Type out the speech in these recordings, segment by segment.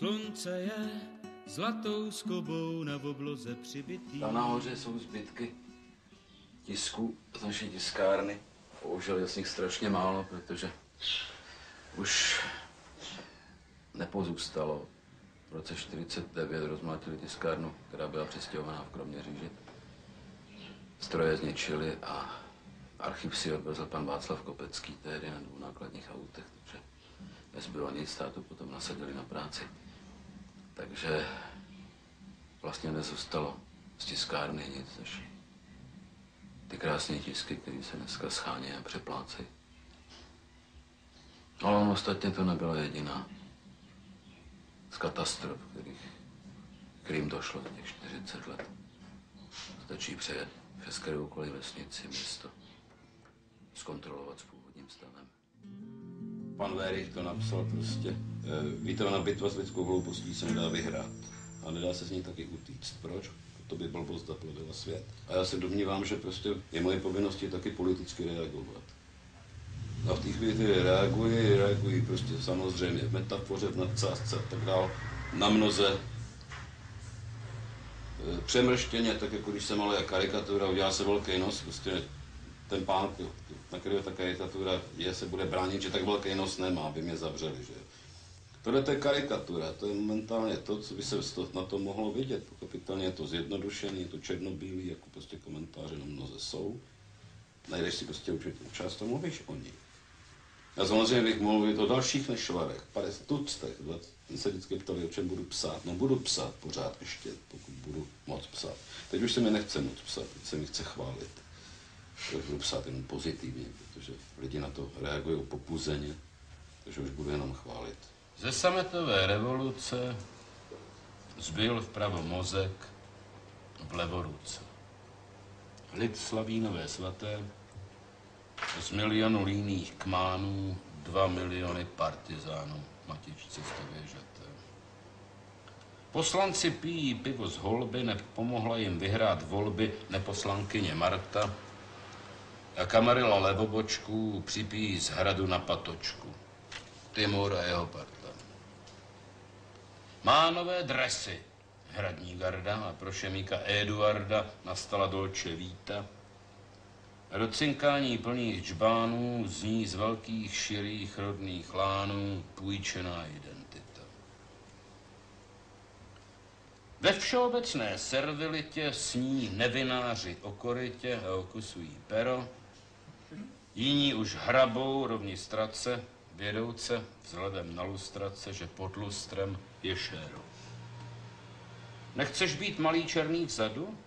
Slunce je zlatou skobou na obloze přibitý. Tam nahoře jsou zbytky tisku z naší tiskárny. Bohužel je z nich strašně málo, protože už nepozůstalo. V roce 49 rozmlátili tiskárnu, která byla přestěhovaná v Kroměříži. Stroje zničili a archiv si odvezl pan Václav Kopecký tehdy na dvou nákladních autech, takže nezbylo nic, státu potom nasadili na práci. Takže vlastně nezůstalo z tiskárny nic než ty krásné tisky, které se dneska schání a přeplácejí. Ale on ostatně to nebyla jediná z katastrof, kterých, kterým došlo těch 40 let. Stačí přejet přes kteroukoliv vesnici, město, zkontrolovat s původním stavem. Pan Vérich to napsal prostě. Eh, Víte, ona bitva s lidskou hloupostí se nedá vyhrát. A nedá se z ní taky utíct. Proč? To by blbost zaplavila svět. A já se domnívám, že prostě je moje povinností taky politicky reagovat. A v té chvíli reaguji, reaguji prostě samozřejmě v metafoře, v nadsázce a tak dál, na mnoze. E, Přemrštěně, tak jako když se maluje karikatura, udělá se velký nos, prostě ten pán, na kterého ta karikatura je, se bude bránit, že tak velký nos nemá, aby mě zavřeli, že. Tohle to je karikatura, to je momentálně to, co by se na to mohlo vidět. Pochopitelně je to zjednodušený, je to černobílý, jako prostě komentáře na mnoze jsou. Najdeš si prostě určitou část, to mluvíš o nich. Já samozřejmě bych mluvit o dalších nešvarech, 50 tuctech, se vždycky ptali, o čem budu psát. No budu psát pořád ještě, pokud budu moc psát. Teď už se mi nechce moc psát, teď se mi chce chválit. Budu psát jenom pozitivně, protože lidi na to reagují popuzeně, takže už budu jenom chválit. Ze sametové revoluce zbyl vpravo mozek, vlevo ruce. Lid slaví nové svaté, z milionu líných kmánů dva miliony partizánů matičce stavěžaté. Poslanci pijí pivo z holby, nepomohla jim vyhrát volby neposlankyně Marta kamarila Levobočku připíjí z hradu na patočku. Timur a jeho parta. Má nové dresy, hradní garda a pro šemíka Eduarda nastala Dolce Vita. A do cinkání plných džbánů zní z velkých širých rodných lánů půjčená identita. Ve všeobecné servilitě sní nevináři o korytě a okusují pero, jiní už hrabou rovní strace, vědouce vzhledem na lustrace, že pod lustrem je šéro. Nechceš být malý černý vzadu?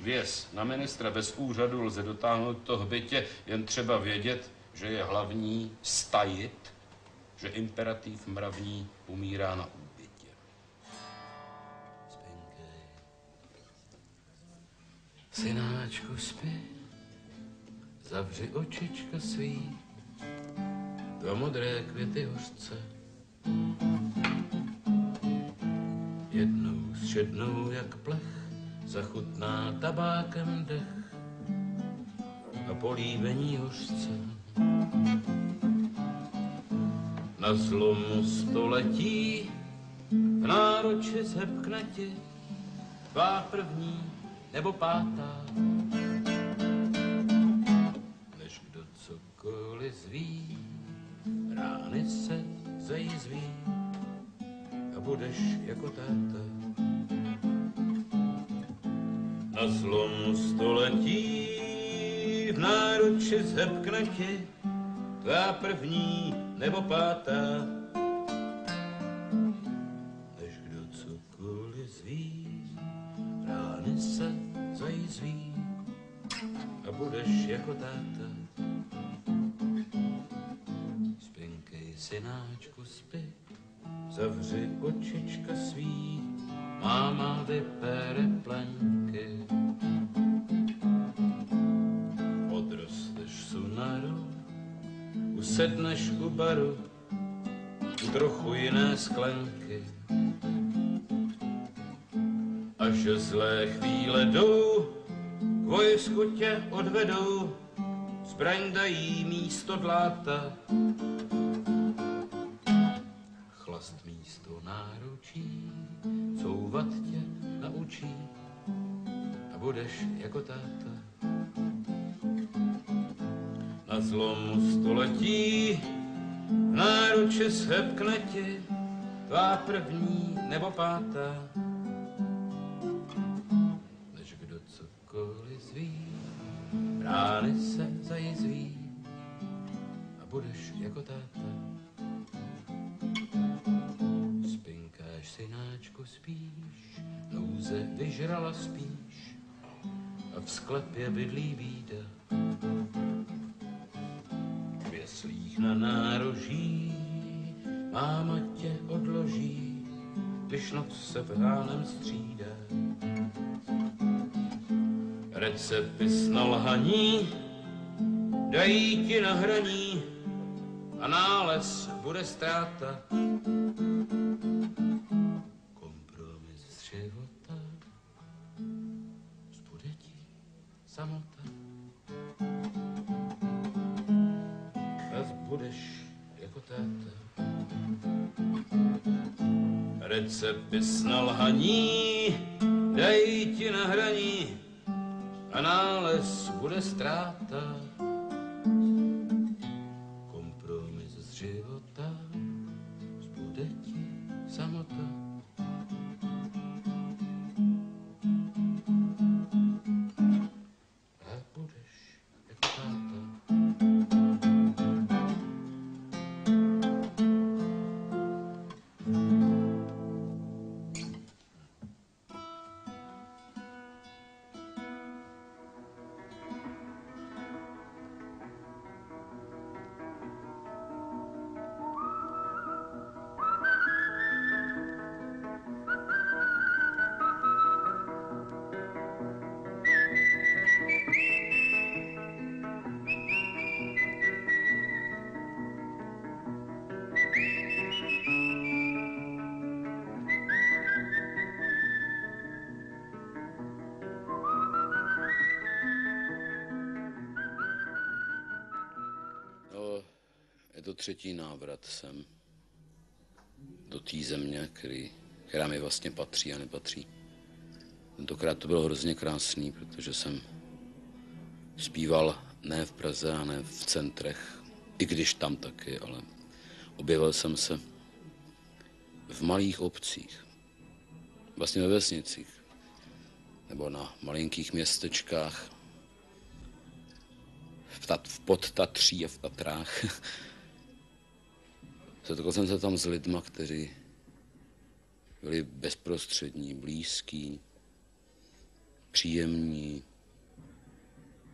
Věz na ministra bez úřadu lze dotáhnout to hbytě, jen třeba vědět, že je hlavní stajit, že imperativ mravní umírá na úbytě. Synáčku, spí, zavři očička svý, dva modré květy hořce. Jednou zšednou jak plech, zachutná tabákem dech a políbení hořce. Na zlomu století v nároči zhebkne ti tvá první nebo pátá. Zví, rány se zajizví a budeš jako táta. Na zlomu století v náruči zhebkne ti tvá první nebo pátá. Místo dláta. klást místo náručí, couvat tě naučí a budeš jako táta. Na zlomu století náruče shepkne ti tvá první nebo pátá. Než kdo cokoliv zví, brány se budeš jako táta. Spinkáš synáčku spíš, nouze vyžrala spíš a v sklepě bydlí bída. V jeslích na nároží máma tě odloží, když noc se ránem střídá. Recepty na lhaní dají ti na hraní a nález bude ztráta. Kompromis života zbude ti samota. A budeš jako táta. Recepty na lhaní dají ti na hraní a nález bude ztráta. Třetí návrat sem do té země, který, která mi vlastně patří a nepatří. Tentokrát to bylo hrozně krásný, protože jsem zpíval ne v Praze a ne v centrech, i když tam taky, ale objevil jsem se v malých obcích, vlastně ve vesnicích, nebo na malinkých městečkách, v, tat, v podtatří a v Tatrách. Setkal jsem se tam s lidma, kteří byli bezprostřední, blízký, příjemní,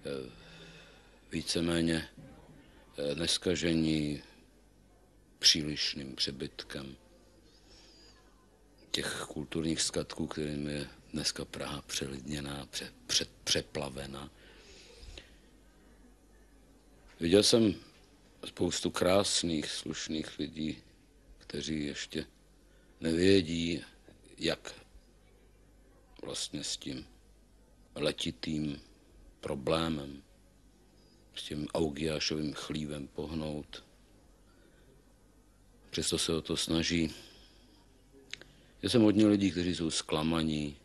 eh, víceméně eh, neskažení přílišným přebytkem těch kulturních skatků, kterým je dneska Praha přelidněná, pře, pře, přeplavená. Viděl jsem spoustu krásných, slušných lidí, kteří ještě nevědí, jak vlastně s tím letitým problémem, s tím augiášovým chlívem pohnout. Přesto se o to snaží. Já jsem hodně lidí, kteří jsou zklamaní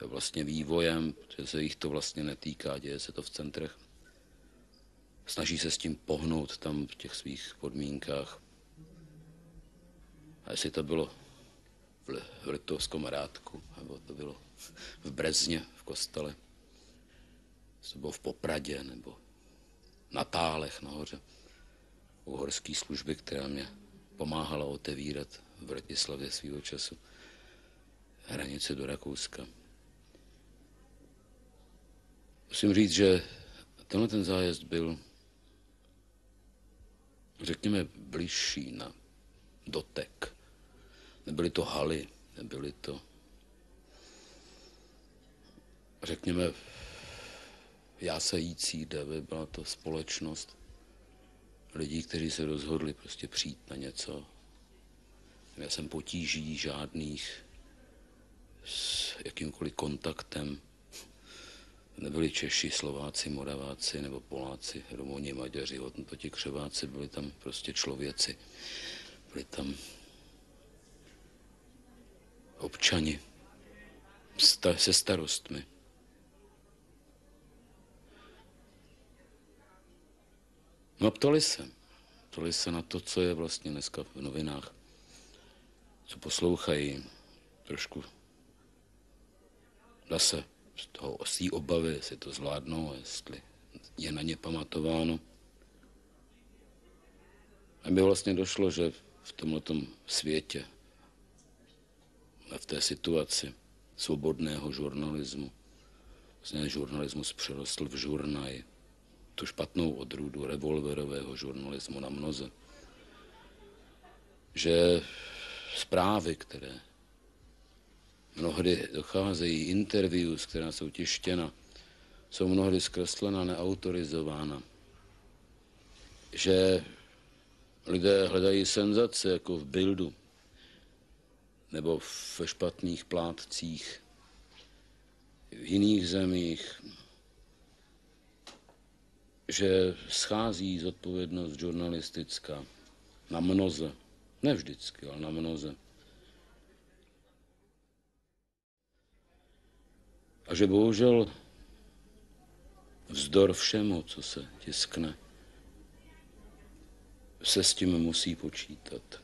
vlastně vývojem, protože se jich to vlastně netýká, děje se to v centrech snaží se s tím pohnout tam v těch svých podmínkách. A jestli to bylo v, Litovskom rádku, nebo to bylo v Brezně, v kostele, to bylo v Popradě, nebo na Tálech nahoře, u horské služby, která mě pomáhala otevírat v Bratislavě svýho času hranice do Rakouska. Musím říct, že tenhle ten zájezd byl řekněme, bližší na dotek. Nebyly to haly, nebyly to, řekněme, jásající davy, byla to společnost lidí, kteří se rozhodli prostě přijít na něco. Já jsem potíží žádných s jakýmkoliv kontaktem. Nebyli Češi, Slováci, Moraváci nebo Poláci, Rumuni, Maďaři, to ti křeváci, byli tam prostě člověci. Byli tam občani sta- se starostmi. No ptali se. Ptali se na to, co je vlastně dneska v novinách. Co poslouchají. Trošku dá se z toho osí obavy, jestli to zvládnou, jestli je na ně pamatováno. A mi vlastně došlo, že v tomto světě a v té situaci svobodného žurnalismu, vlastně žurnalismus přerostl v žurnaj, tu špatnou odrůdu revolverového žurnalismu na mnoze, že zprávy, které mnohdy docházejí, interviews, která jsou tištěna, jsou mnohdy zkreslena, neautorizována. Že lidé hledají senzace, jako v Bildu, nebo ve špatných plátcích v jiných zemích, že schází zodpovědnost žurnalistická na mnoze, ne vždycky, ale na mnoze. A že bohužel vzdor všemu, co se tiskne, se s tím musí počítat,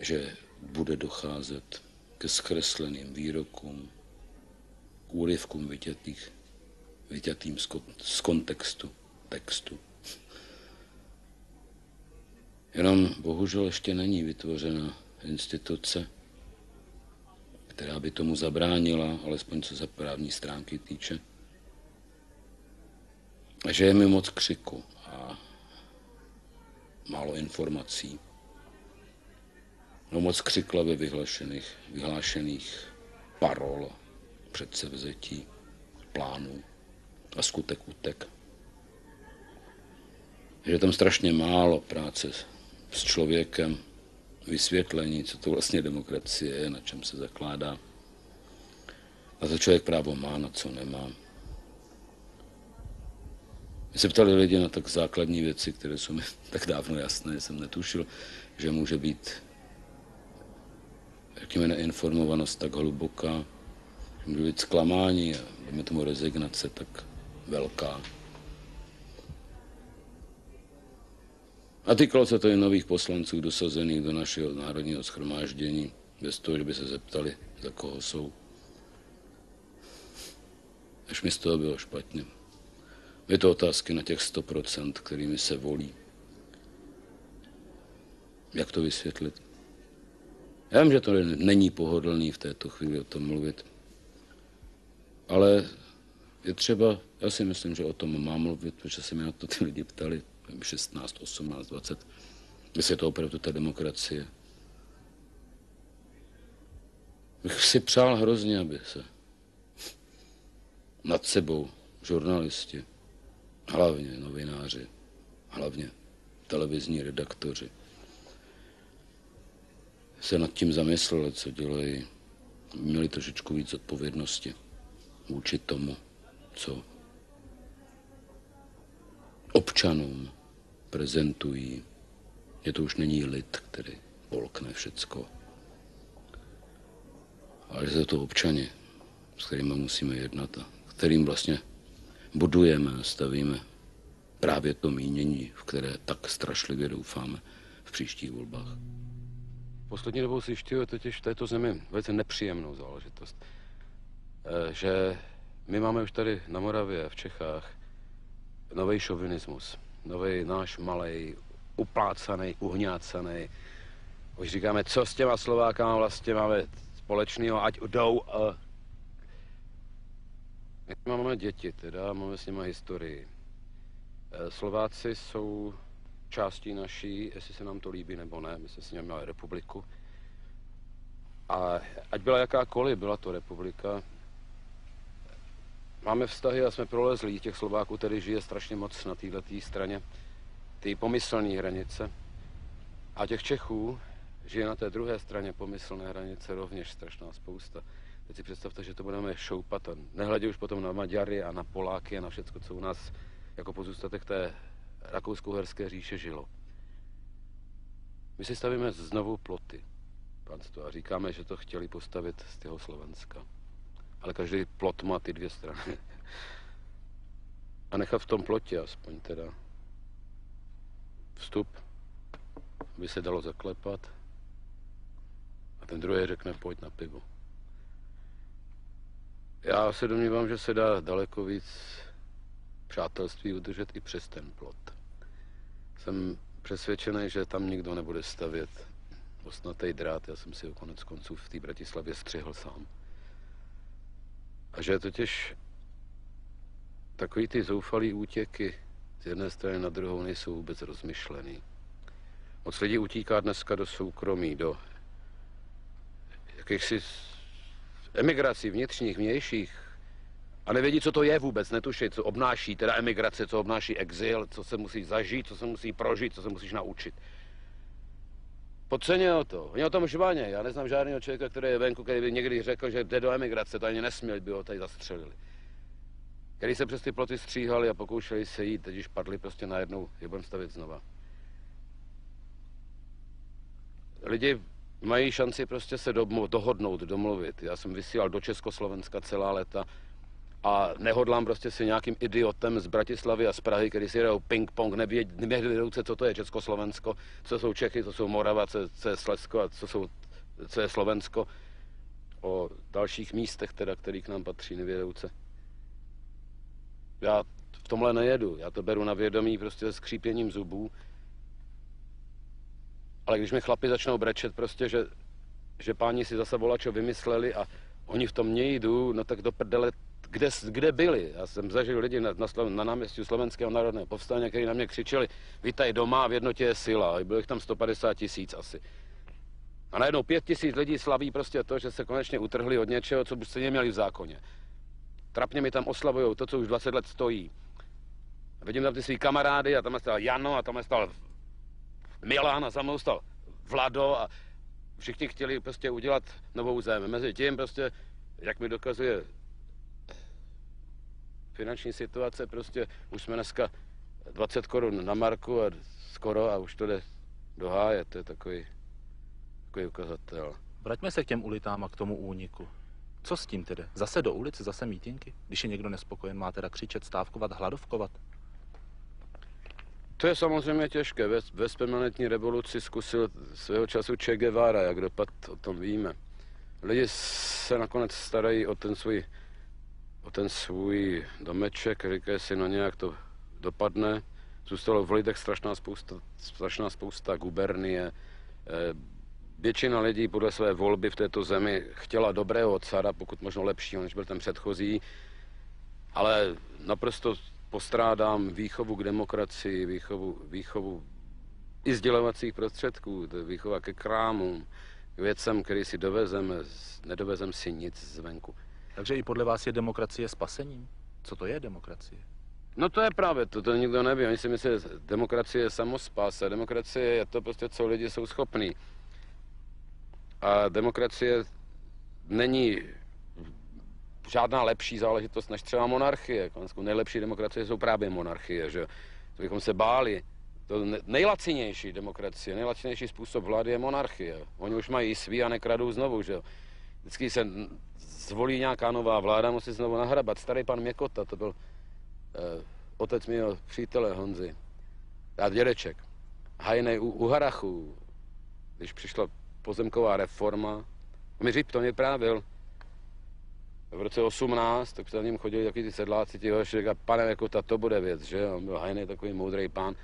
že bude docházet ke zkresleným výrokům, k úryvkům vytětých, vytětým z, z kontextu, textu. Jenom bohužel ještě není vytvořena instituce, která by tomu zabránila, alespoň co se právní stránky týče. A že je mi moc křiku a málo informací. No moc křiklavě vyhlášených, vyhlášených parol, předsevzetí, plánů a skutek utek. Že tam strašně málo práce s člověkem, vysvětlení, co to vlastně demokracie je, na čem se zakládá. A to člověk právo má, na co nemá. My se ptali lidi na tak základní věci, které jsou mi tak dávno jasné, jsem netušil, že může být řekněme, neinformovanost tak hluboká, že může být zklamání a dejme tomu rezignace tak velká. A týkalo se to i nových poslanců dosazených do našeho národního schromáždění, bez toho, že by se zeptali, za koho jsou. Až mi z toho bylo špatně. Je to otázky na těch 100%, kterými se volí. Jak to vysvětlit? Já vím, že to není pohodlný v této chvíli o tom mluvit, ale je třeba, já si myslím, že o tom mám mluvit, protože se mi na to ty lidi ptali, 16, 18, 20, jestli je to opravdu ta demokracie. Bych si přál hrozně, aby se nad sebou žurnalisti, hlavně novináři, hlavně televizní redaktoři, se nad tím zamysleli, co dělají, měli trošičku víc odpovědnosti vůči tomu, co občanům prezentují. Je to už není lid, který polkne všecko. Ale že to občani, s kterými musíme jednat a kterým vlastně budujeme a stavíme právě to mínění, v které tak strašlivě doufáme v příštích volbách. Poslední dobou zjišťuje totiž v této zemi velice nepříjemnou záležitost, eh, že my máme už tady na Moravě, v Čechách, nový šovinismus, nový náš malý, uplácaný, uhňácaný. Už říkáme, co s těma Slovákama vlastně máme společného, ať jdou. A... My máme děti, teda máme s nimi historii. Eh, Slováci jsou částí naší, jestli se nám to líbí nebo ne. My jsme s nimi měli republiku. A ať byla jakákoliv, byla to republika. Máme vztahy a jsme prolezlí. Těch Slováků tedy žije strašně moc na této straně. Ty pomyslné hranice. A těch Čechů žije na té druhé straně pomyslné hranice rovněž strašná spousta. Teď si představte, že to budeme šoupat a nehledě už potom na Maďary a na Poláky a na všechno, co u nás jako pozůstatek té rakousko-herské říše žilo. My si stavíme znovu ploty. panstvo. A říkáme, že to chtěli postavit z toho Slovenska. Ale každý plot má ty dvě strany. A nechat v tom plotě aspoň teda vstup, aby se dalo zaklepat. A ten druhý řekne, pojď na pivo. Já se domnívám, že se dá daleko víc přátelství udržet i přes ten plot. Jsem přesvědčený, že tam nikdo nebude stavět osnatý drát. Já jsem si ho konec konců v té Bratislavě střihl sám. A že totiž takový ty zoufalý útěky z jedné strany na druhou nejsou vůbec rozmyšlený. Moc lidí utíká dneska do soukromí, do jakýchsi emigrací vnitřních, vnějších, a nevědí, co to je vůbec, netuší, co obnáší teda emigrace, co obnáší exil, co se musí zažít, co se musí prožít, co se musíš naučit. Podceňují to. Oni o tom žvaně. Já neznám žádného člověka, který je venku, který by někdy řekl, že jde do emigrace, to ani nesměl, by ho tady zastřelili. Který se přes ty ploty stříhali a pokoušeli se jít, teď už padli prostě najednou, je budeme stavit znova. Lidi mají šanci prostě se dohodnout, domluvit. Já jsem vysílal do Československa celá léta, a nehodlám prostě si nějakým idiotem z Bratislavy a z Prahy, který si jdou ping-pong, nevědou se, co to je Československo, co jsou Čechy, co jsou Morava, co, co je Slezsko a co, jsou, co je Slovensko. O dalších místech, teda, který k nám patří, nevědouce. Já v tomhle nejedu, já to beru na vědomí prostě s křípěním zubů. Ale když mi chlapi začnou brečet prostě, že, že páni si zase volačo vymysleli a oni v tom nejdu, no tak do prdele kde, kde byli. Já jsem zažil lidi na, na, na náměstí Slovenského národného povstání, kteří na mě křičeli, vítaj doma, v jednotě je síla. Bylo jich tam 150 tisíc asi. A najednou pět tisíc lidí slaví prostě to, že se konečně utrhli od něčeho, co byste neměli v zákoně. Trapně mi tam oslavují to, co už 20 let stojí. A vidím tam ty svý kamarády a tam stál Jano a tam stál Milan a tam stál Vlado a všichni chtěli prostě udělat novou zem. Mezi tím prostě, jak mi dokazuje finanční situace, prostě už jsme dneska 20 korun na marku a skoro a už to jde do háje, to je takový, takový ukazatel. Vraťme se k těm ulitám a k tomu úniku. Co s tím tedy? Zase do ulice, zase mítinky? Když je někdo nespokojen, má teda křičet, stávkovat, hladovkovat? To je samozřejmě těžké. Ve, ve permanentní revoluci zkusil svého času Che Guevara, jak dopad o tom víme. Lidi se nakonec starají o ten svůj o ten svůj domeček, říkají si, no nějak to dopadne. Zůstalo v lidech strašná spousta, strašná spousta gubernie. Eh, většina lidí podle své volby v této zemi chtěla dobrého cara, pokud možno lepšího, než byl ten předchozí, ale naprosto postrádám výchovu k demokracii, výchovu, výchovu i sdělovacích prostředků, to je výchova ke krámům, k věcem, který si dovezeme, nedovezem si nic zvenku. Takže i podle vás je demokracie spasením? Co to je demokracie? No to je právě to, to nikdo neví. Oni si myslí, že demokracie je samospása. Demokracie je to prostě, co lidi jsou schopní. A demokracie není žádná lepší záležitost než třeba monarchie. Konecku nejlepší demokracie jsou právě monarchie, že To bychom se báli. To nejlacinější demokracie, nejlacinější způsob vlády je monarchie. Oni už mají svý a nekradou znovu, že Vždycky se zvolí nějaká nová vláda, musí znovu nahrabat. Starý pan Měkota, to byl eh, otec mého přítele Honzy, a dědeček. Hajnej u, u Harachu, když přišla pozemková reforma, mi říct, to mě právě v roce 18, tak za ním chodili takový ty sedláci, ti hoši, říká, pane, jako ta, to bude věc, že? On byl hajný takový moudrý pán.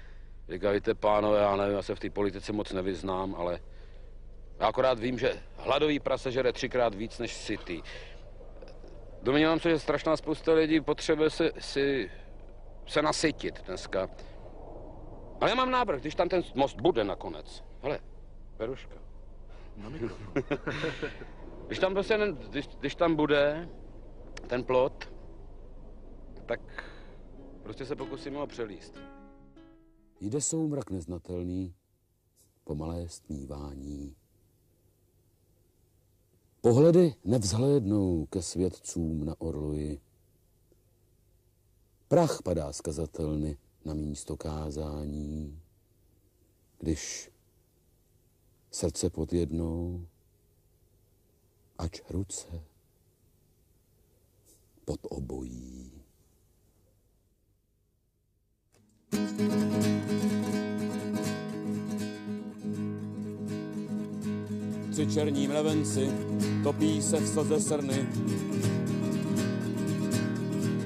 Říká, víte, pánové, já nevím, já se v té politice moc nevyznám, ale já akorát vím, že hladový prase žere třikrát víc než sytý. Domnívám se, že strašná spousta lidí potřebuje si, si se nasytit dneska. Ale já mám návrh, když tam ten most bude nakonec. Hele, Peruška. Na když tam prostě, když, když tam bude ten plot, tak prostě se pokusíme ho přelíst. Jde soumrak neznatelný, pomalé stmívání, Pohledy nevzhlédnou ke svědcům na orloji. Prach padá z kazatelny na místo kázání. Když srdce pod jednou ač ruce pod obojí. Tři černí mravenci topí se v slze srny.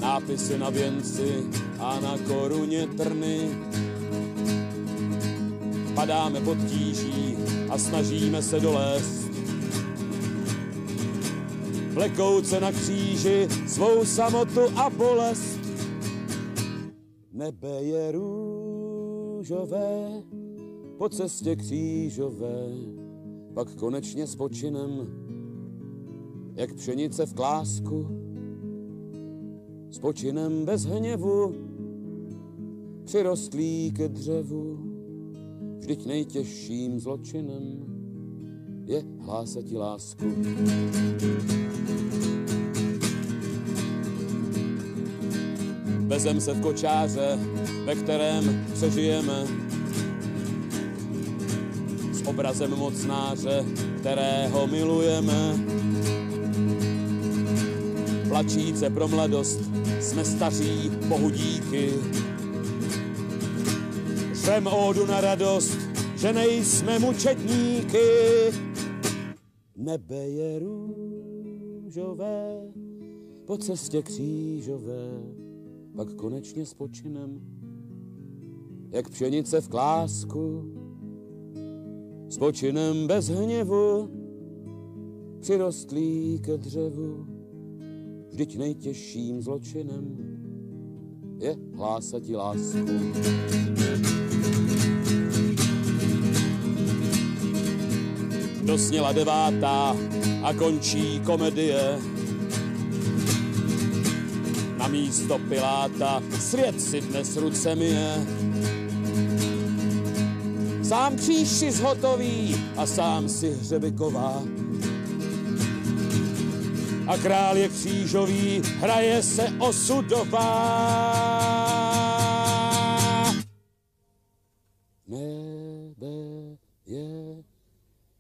Nápisy na věnci a na koruně trny. Padáme pod tíží a snažíme se dolézt. Vlekouce na kříži svou samotu a bolest. Nebe je růžové po cestě křížové, pak konečně s počinem, jak pšenice v klásku, s počinem bez hněvu, přirostlý ke dřevu, vždyť nejtěžším zločinem je hlásati lásku. Vezem se v kočáře, ve kterém přežijeme. Obrazem mocnáře, kterého milujeme. Plačíce pro mladost, jsme staří bohu díky. Řem ódu na radost, že nejsme mučetníky. Nebe je růžové, po cestě křížové pak konečně s počinem, jak pšenice v klásku, s počinem bez hněvu, přirostlý ke dřevu, vždyť nejtěžším zločinem je hlásati lásku. Dosněla devátá a končí komedie, na místo Piláta, svět si dnes ruce je. Sám kříž si zhotový a sám si hřebiková. A král je křížový, hraje se osudová. Nebe je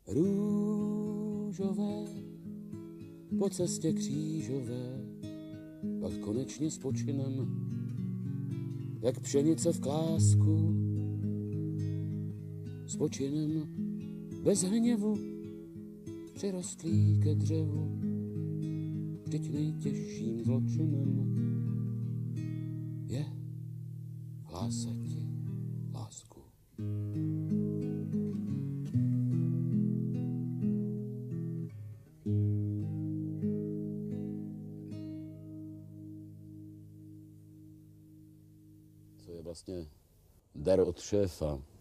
růžové po cestě křížové pak konečně s počinem, jak pšenice v klásku, s počinem bez hněvu, přirostlý ke dřevu, vždyť nejtěžším zločinem je hlásat lásku. Co je vlastně dar od šéfa.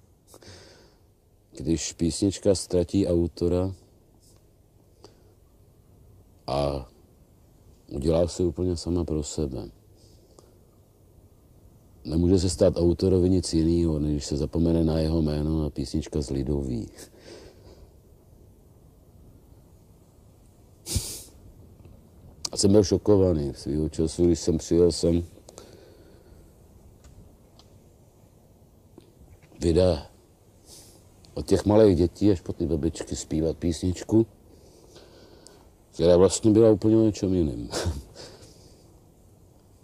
Když písnička ztratí autora a udělá se úplně sama pro sebe. Nemůže se stát autorovi nic jiného, než se zapomene na jeho jméno a písnička z Lidový. A jsem byl šokovaný svýho času, když jsem přijel sem videa od těch malých dětí až po ty babičky zpívat písničku, která vlastně byla úplně o něčem jiným.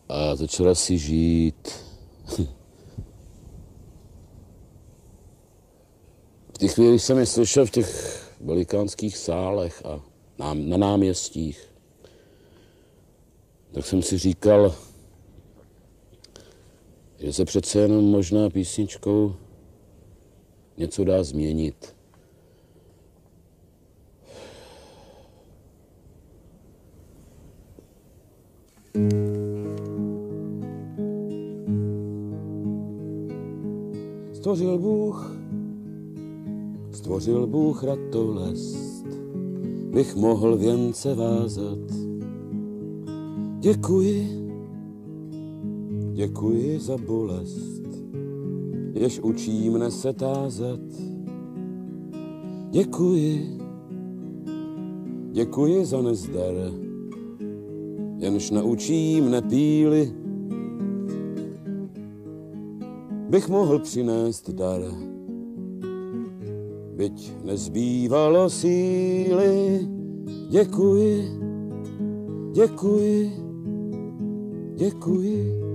A začala si žít v těch chvíli jsem je slyšel v těch velikánských sálech a na náměstích, tak jsem si říkal, že se přece jenom možná písničkou něco dá změnit. Stvořil Bůh, stvořil Bůh ratolest, bych mohl věnce vázat. Děkuji, děkuji za bolest, jež učí mne se tázat. Děkuji, děkuji za nezdar, jenž naučí mne píly, bych mohl přinést dar. Byť nezbývalo síly, děkuji, děkuji, děkuji. Děkuji,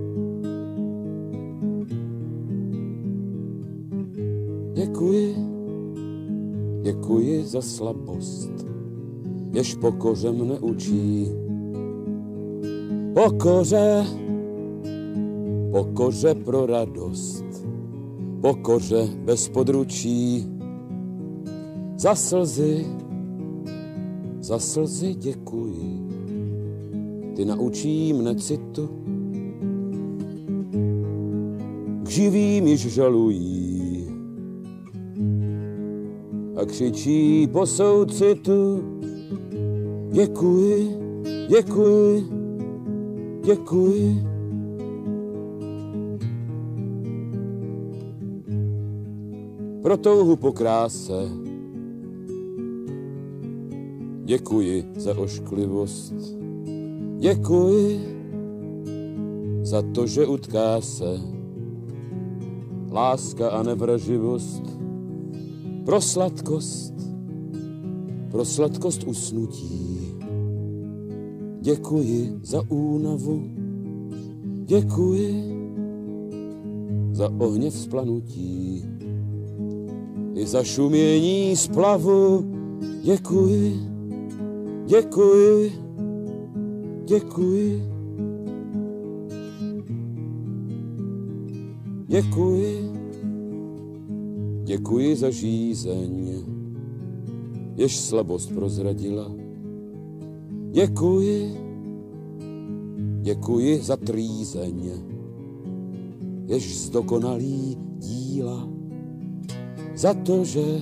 za slabost, jež pokoře mne učí. Pokoře, pokoře pro radost, pokoře bez područí. Za slzy, za slzy děkuji, ty naučí mne citu, k živým již žalují křičí po soucitu. Děkuji, děkuji, děkuji. Pro touhu po kráse děkuji za ošklivost. Děkuji za to, že utká se láska a nevraživost pro sladkost, pro sladkost usnutí. Děkuji za únavu, děkuji za ohně vzplanutí i za šumění splavu. Děkuji, děkuji, děkuji. Děkuji, děkuji za žízeň, jež slabost prozradila. Děkuji, děkuji za trýzeň, jež zdokonalí díla. Za to, že,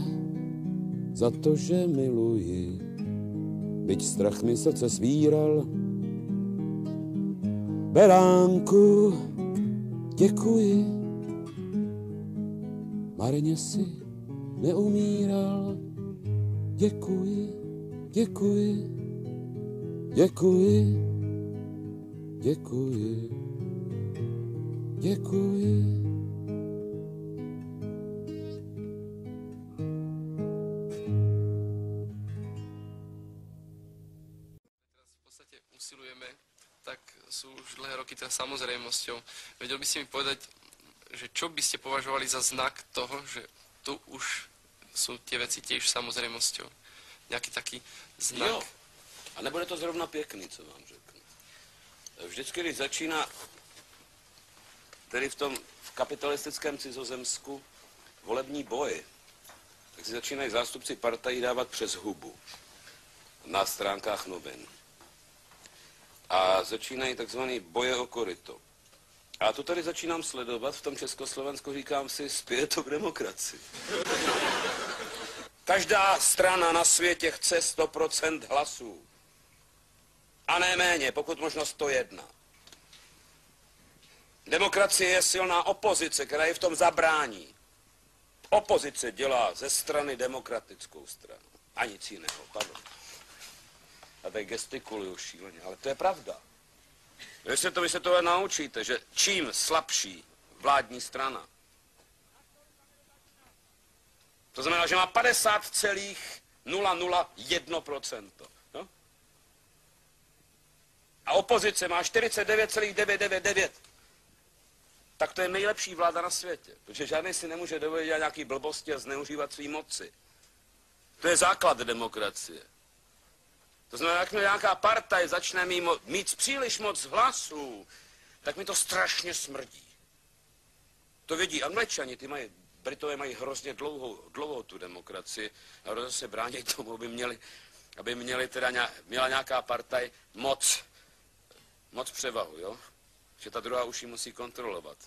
za to, že miluji, byť strach mi srdce svíral. Beránku, děkuji, marně si neumíral. Děkuji, děkuji, děkuji, děkuji, děkuji. usilujeme, tak sú už dlhé roky teda samozrejmosťou. Vedel by si mi povedať, že čo by ste považovali za znak toho, že tu už sú tie veci tiež samozrejmosťou? Nejaký taký znak? Jo. A nebude to zrovna pěkný, co vám řeknu. Vždycky, když začíná, tedy v tom v kapitalistickém cizozemsku, volební boj, tak si začínají zástupci partají dávat přes hubu na stránkách novin. A začínají takzvaný boje o koryto. A to tady začínám sledovat, v tom Československu říkám si, spěje to k demokracii. Každá strana na světě chce 100% hlasů. A ne méně, pokud možno 101. Demokracie je silná opozice, která je v tom zabrání. Opozice dělá ze strany demokratickou stranu. A nic jiného, pardon. A tady gestikuluju šíleně, ale to je pravda. Vy se to vysvětlovat naučíte, že čím slabší vládní strana, to znamená, že má 50,001%. No? A opozice má 49,999. Tak to je nejlepší vláda na světě. Protože žádný si nemůže dovolit dělat nějaký blbosti a zneužívat svý moci. To je základ demokracie. To znamená, jak nějaká partaj začne mít, mít příliš moc hlasů, tak mi to strašně smrdí. To vidí Angličani, ty mají, Britové mají hrozně dlouhou, dlouhou tu demokracii a hrozně se brání tomu, aby měli, aby měli teda nějak, měla nějaká partaj moc, moc převahu, jo? Že ta druhá už ji musí kontrolovat.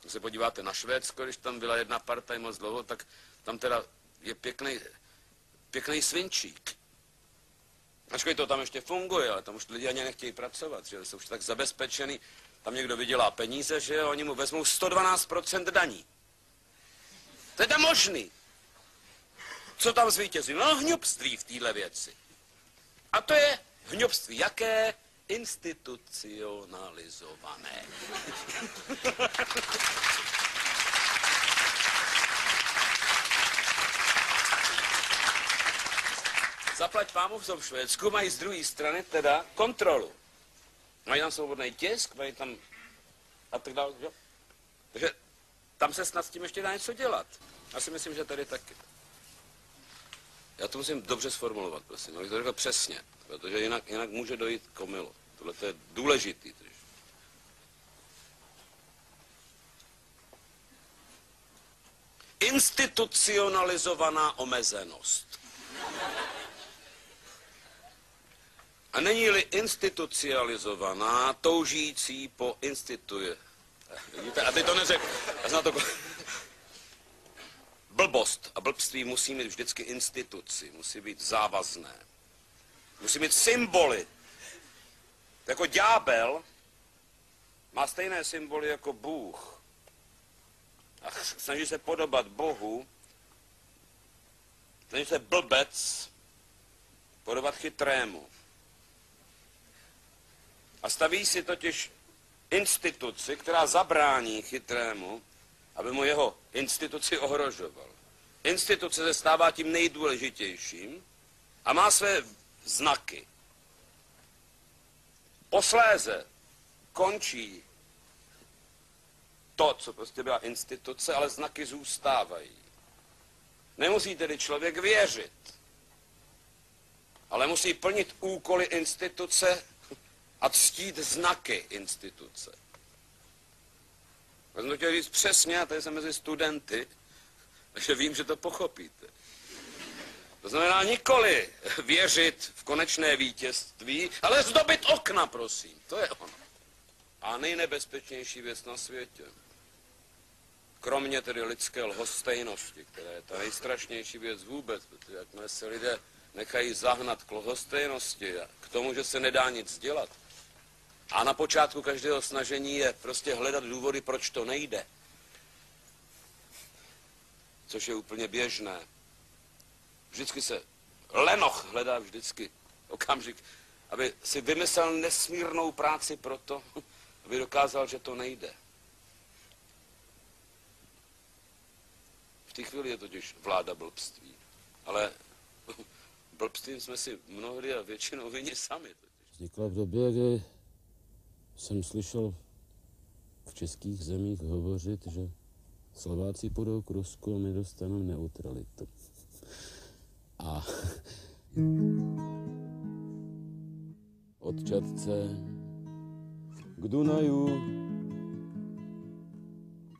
Když se podíváte na Švédsko, když tam byla jedna partaj moc dlouho, tak tam teda je pěkný, pěkný svinčík. Ačkoliv to tam ještě funguje, ale tam už lidi ani nechtějí pracovat, že jsou už tak zabezpečený, tam někdo vydělá peníze, že oni mu vezmou 112% daní. To je tam možný. Co tam zvítězí? No hňubství v téhle věci. A to je hňubství. Jaké? Institucionalizované. zaplať pámu v tom Švédsku mají z druhé strany teda kontrolu. Mají tam svobodný tisk, mají tam a tak dále. Jo? Takže tam se snad s tím ještě dá něco dělat. Já si myslím, že tady taky. Já to musím dobře sformulovat, prosím, abych to řekl přesně, protože jinak, jinak může dojít k omilu. Tohle to je důležitý. Tož. Institucionalizovaná omezenost. A není-li institucionalizovaná, toužící po instituje. Vidíte, a teď to neřek. Já jsem to... Blbost a blbství musí mít vždycky instituci, musí být závazné. Musí mít symboly. Jako ďábel má stejné symboly jako Bůh. A snaží se podobat Bohu, snaží se blbec podobat chytrému. A staví si totiž instituci, která zabrání chytrému, aby mu jeho instituci ohrožoval. Instituce se stává tím nejdůležitějším a má své znaky. Posléze končí to, co prostě byla instituce, ale znaky zůstávají. Nemusí tedy člověk věřit, ale musí plnit úkoly instituce a ctít znaky instituce. Já jsem to chtěl říct přesně, a tady jsem mezi studenty, takže vím, že to pochopíte. To znamená nikoli věřit v konečné vítězství, ale zdobit okna, prosím. To je ono. A nejnebezpečnější věc na světě. Kromě tedy lidské lhostejnosti, která je ta nejstrašnější věc vůbec, protože jakmile se lidé nechají zahnat k lhostejnosti a k tomu, že se nedá nic dělat, a na počátku každého snažení je prostě hledat důvody, proč to nejde. Což je úplně běžné. Vždycky se lenoch hledá vždycky okamžik, aby si vymyslel nesmírnou práci pro to, aby dokázal, že to nejde. V té chvíli je totiž vláda blbství. Ale blbstvím jsme si mnohdy a většinou vyni sami. Vznikla v době, kdy jsem slyšel v českých zemích hovořit, že Slováci půjdou k Rusku a my dostanou neutralitu. A od Čadce k Dunaju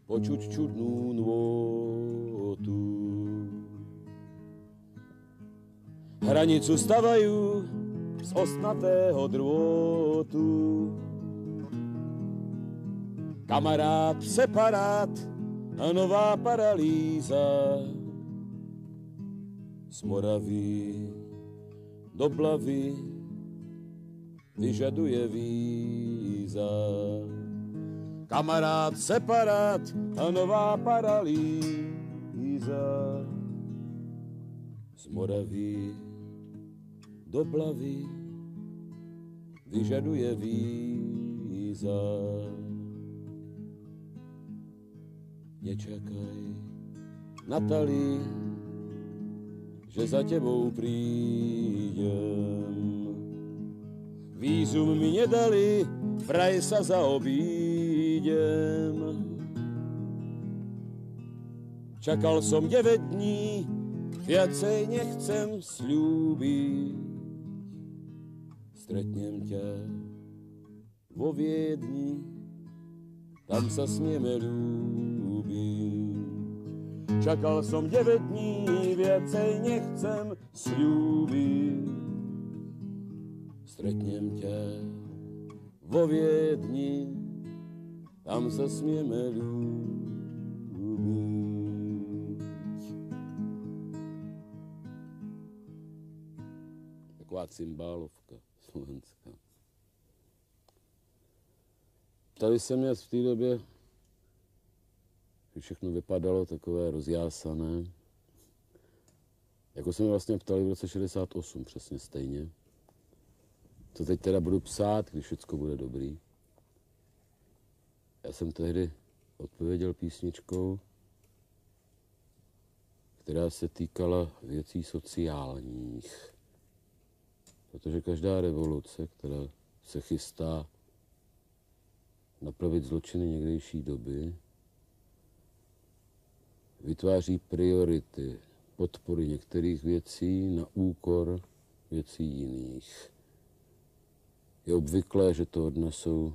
počuť čudnú nôtu. Hranicu stavajú z osnatého drôtu. Kamarád, separát a nová paralýza. Z Moravy do Blavy vyžaduje víza. Kamarád, separát a nová paralýza. Z Moravy do Blavy vyžaduje víza. Nečakaj, Natali, že za tebou prídem. Vízum mi nedali, vraj sa zaobídem. Čakal som 9 dní, viacej nechcem slúbiť. Stretnem ťa vo Viedni, tam sa smieme ľúbiť. Čakal som 9 dní, viacej nechcem slúbiť. Stretnem ťa vo Viedni, tam sa smieme ľúbiť. Taková cymbálovka slovenská. Ptali se mě v té době, všechno vypadalo takové rozjásané. Jako se mě vlastně ptali v roce 68 přesně stejně. Co teď teda budu psát, když všechno bude dobrý. Já jsem tehdy odpověděl písničkou, která se týkala věcí sociálních. Protože každá revoluce, která se chystá napravit zločiny někdejší doby, vytváří priority podpory některých věcí na úkor věcí jiných. Je obvyklé, že to odnesou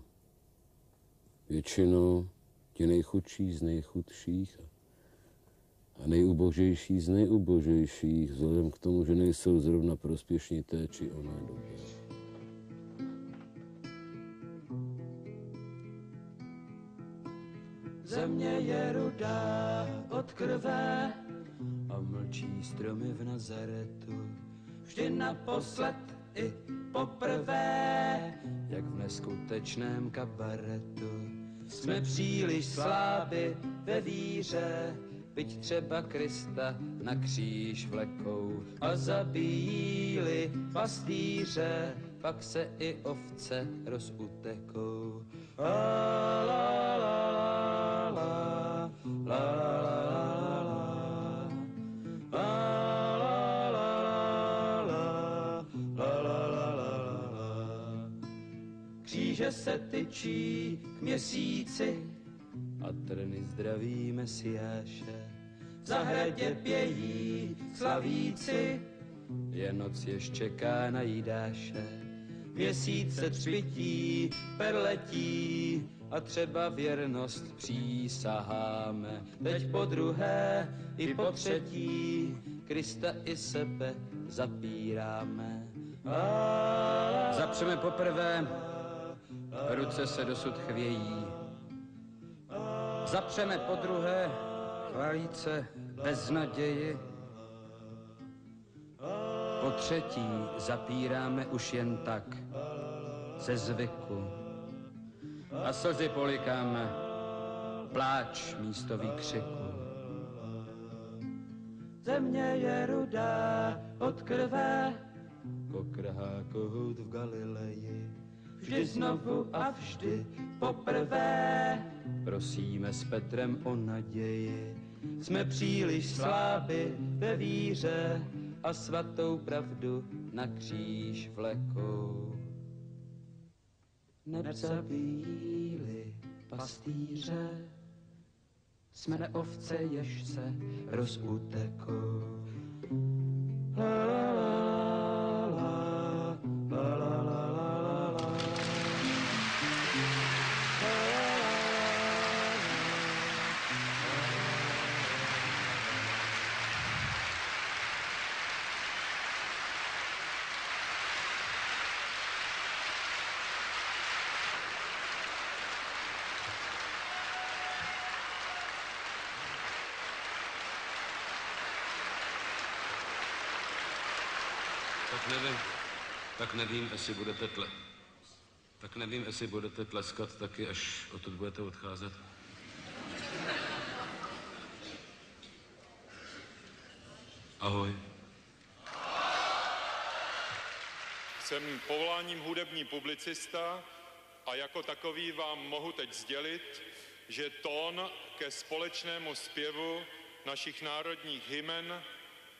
většinou ti nejchudší z nejchudších a nejubožejší z nejubožejších, vzhledem k tomu, že nejsou zrovna prospěšní té či oné době. Země je rudá od krve a mlčí stromy v Nazaretu. Vždy naposled i poprvé, jak v neskutečném kabaretu. Jsme příliš sláby ve víře, byť třeba Krista na kříž vlekou a zabíjí pastýře, pak se i ovce rozutekou. A la, la, Kříže se tyčí k měsíci a trny zdraví mesiáše. V zahradě pějí slavíci, je noc jež čeká na jídáše. Měsíc se třpití, perletí a třeba věrnost přísaháme. Teď po druhé i po třetí Krista i sebe zapíráme. Zapřeme poprvé, ruce se dosud chvějí. Zapřeme po druhé, chválíce bez naději. Po třetí zapíráme už jen tak, ze zvyku. A slzy polikáme, pláč místo výkřiku. Země je rudá od krve, pokrhá kohout v Galileji. Vždy znovu a vždy poprvé prosíme s Petrem o naději. Jsme příliš sláby ve víře a svatou pravdu na kříž vlekou. Nezabíjí pastýře, jsme ovce, jež se rozutekou. La, la, la, Tak nevím, tak nevím, jestli budete tle. Tak nevím, jestli budete tleskat taky, až odtud budete odcházet. Ahoj. Jsem povoláním hudební publicista a jako takový vám mohu teď sdělit, že tón ke společnému zpěvu našich národních hymen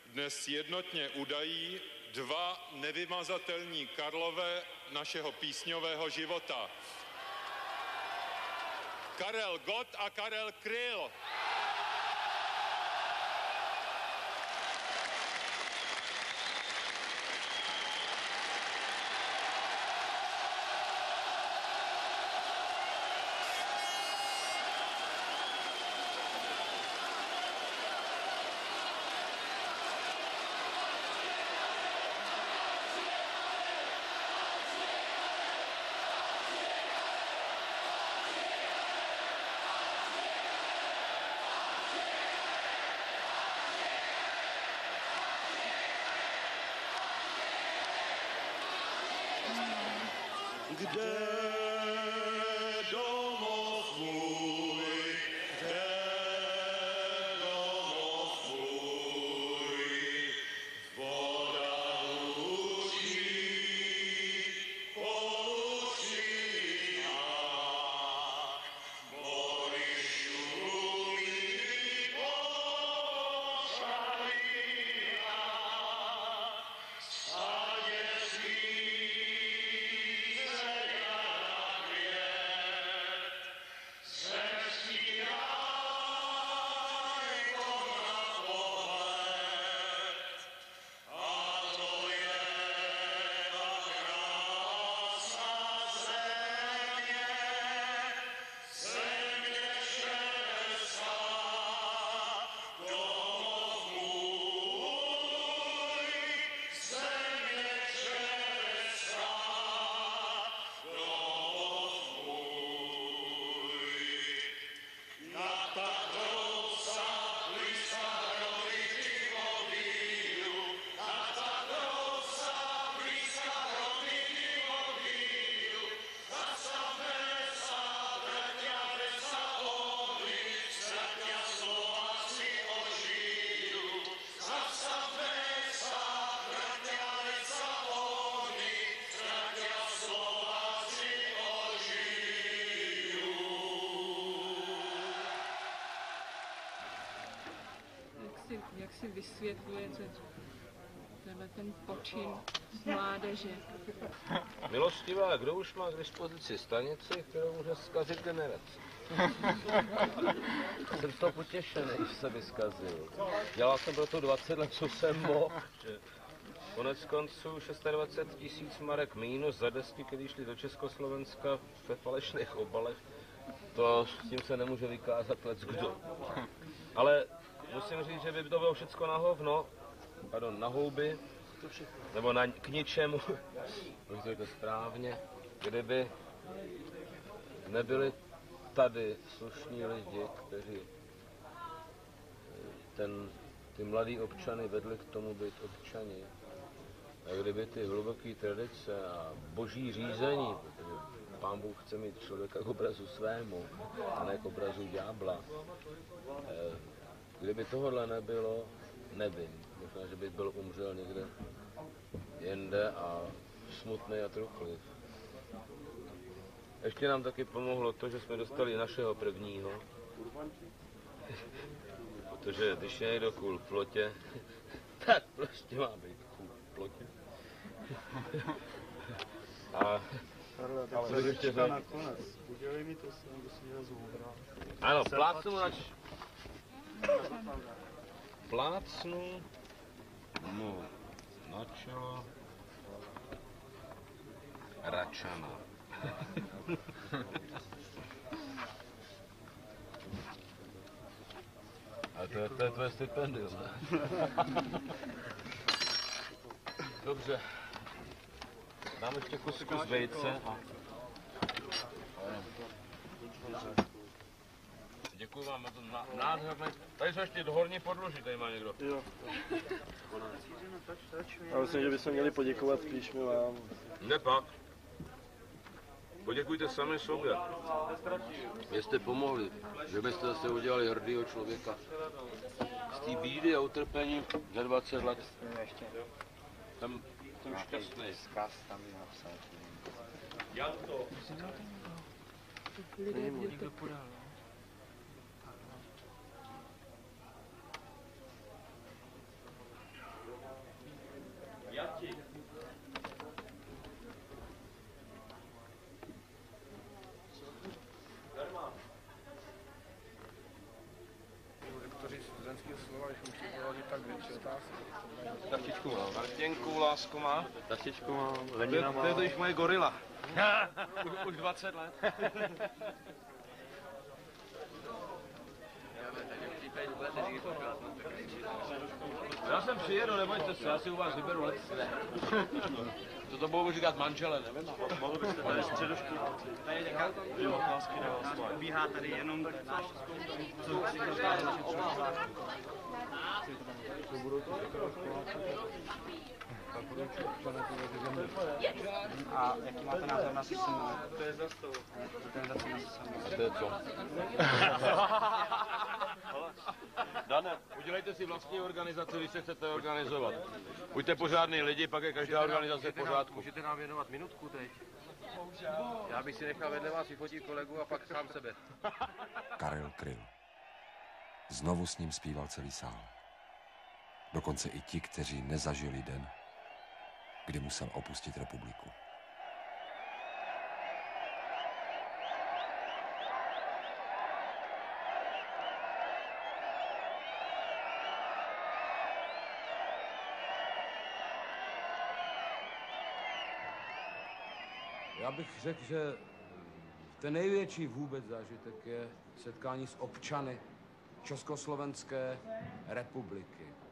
dnes jednotně udají dva nevymazatelní Karlové našeho písňového života. Karel Gott a Karel Kryl. today. Si, vysvětlujete tenhle ten počin z mládeže? Milostivá, kdo už má k dispozici stanici, kterou může zkazit generaci? jsem z toho potěšený, že se vyskazil. Dělal jsem pro to 20 let, co jsem mohl. Konec konců 26 tisíc marek mínus za desky, které šly do Československa ve falešných obalech. To s tím se nemůže vykázat let kdo. Ale musím říct, že by to bylo všecko na hovno, pardon, na houby, nebo na, k ničemu, to je to správně, kdyby nebyli tady slušní lidi, kteří eh, ten, ty mladý občany vedli k tomu být občani. A kdyby ty hluboké tradice a boží řízení, protože pán Bůh chce mít člověka k obrazu svému, a ne k obrazu ďábla, eh, kdyby tohle nebylo, nevím. Možná, že by byl umřel někde jinde a smutný a truchlivý. Ještě nám taky pomohlo to, že jsme dostali našeho prvního. Protože když je někdo kůl v plotě, tak prostě má být kůl v plotě. A Ale co bych ještě řekl? nakonec. Udělej mi to, jsem do zhubra. Ano, plácnu na, plácnu mu na čelo Račana. A to je, to je tvoje stipendium, ne? Dobře. Dám ještě kus, kus vejce a... Děkuji vám, to ná- nádherné. Tady jsou ještě do horní podloží, tady má někdo. Jo. Já myslím, že bychom měli poděkovat spíš my vám. Ne pak. Poděkujte sami sobě. Že jste pomohli, že byste zase udělali hrdýho člověka. Z té bídy a utrpení za 20 let. Jsem, jsem šťastný. Zkaz tam je napsat. Janko. Lidé, Někdo podal. Doktoři studentského slova, když musí položit tak větší otázky. Taštičku mám. Martěnku, lásku má? Taštičku je, Lenina má. to je to již moje gorila. už, už 20 let. Já jsem přijedu, nebojte se, já si u vás vyberu let. To to budou říkat manžele, nevím. Mohl byste tady středošku. Jo, otázky na vás. Ubíhá tady jenom náš co si A jaký máte názor na systém? To je za to. Organizace na. To je co? Dane, Udělejte si vlastní organizaci, když se chcete organizovat. Buďte pořádný lidi, pak je každá organizace v pořádku. Můžete nám věnovat minutku teď? Já bych si nechal vedle vás vyfotit kolegu a pak sám sebe. Karel Kryl. Znovu s ním zpíval celý sál. Dokonce i ti, kteří nezažili den, kdy musel opustit republiku. Já bych řekl, že ten největší vůbec zážitek je setkání s občany Československé republiky.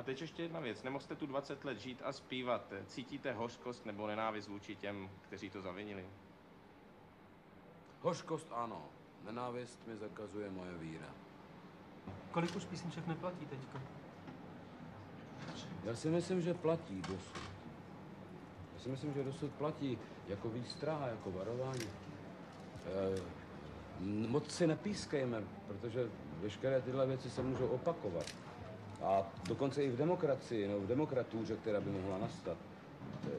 A teď ještě jedna věc. Nemohl jste tu 20 let žít a zpívat. Cítíte hořkost nebo nenávist vůči těm, kteří to zavinili? Hořkost ano, nenávist mi zakazuje moje víra. Kolik už písniček neplatí teďka? Já si myslím, že platí dosud. Já si myslím, že dosud platí jako výstraha, jako varování. E, moc si nepískejme, protože veškeré tyhle věci se můžou opakovat. A dokonce i v demokracii, nebo v demokratuře, která by mohla nastat. E,